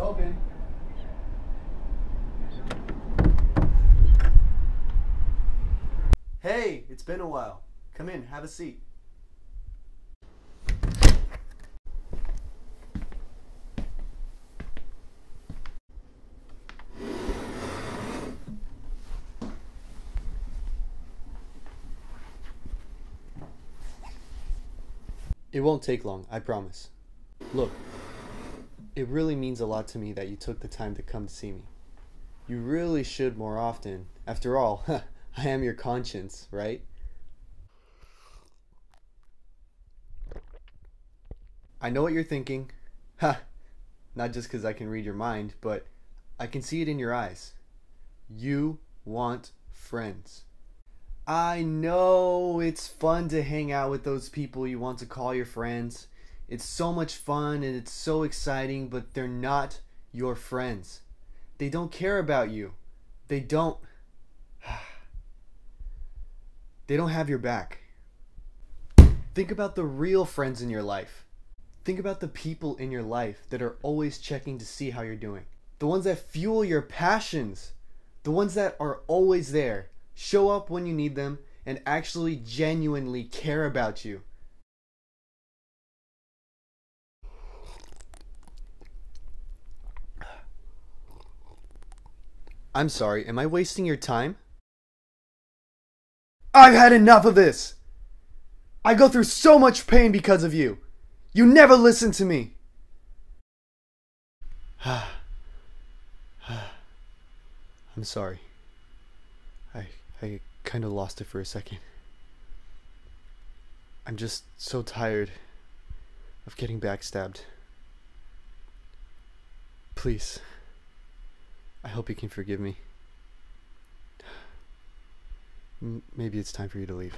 Open. Hey, it's been a while. Come in, have a seat. It won't take long, I promise. Look, it really means a lot to me that you took the time to come to see me. You really should more often. After all, I am your conscience, right? I know what you're thinking. Ha! Not just because I can read your mind, but I can see it in your eyes. You want friends. I know it's fun to hang out with those people you want to call your friends. It's so much fun and it's so exciting, but they're not your friends. They don't care about you. They don't. They don't have your back. Think about the real friends in your life. Think about the people in your life that are always checking to see how you're doing. The ones that fuel your passions. The ones that are always there, show up when you need them, and actually genuinely care about you. I'm sorry, am I wasting your time? I've had enough of this! I go through so much pain because of you! You never listen to me! I'm sorry. I I kind of lost it for a second. I'm just so tired of getting backstabbed. Please. I hope you can forgive me. Maybe it's time for you to leave.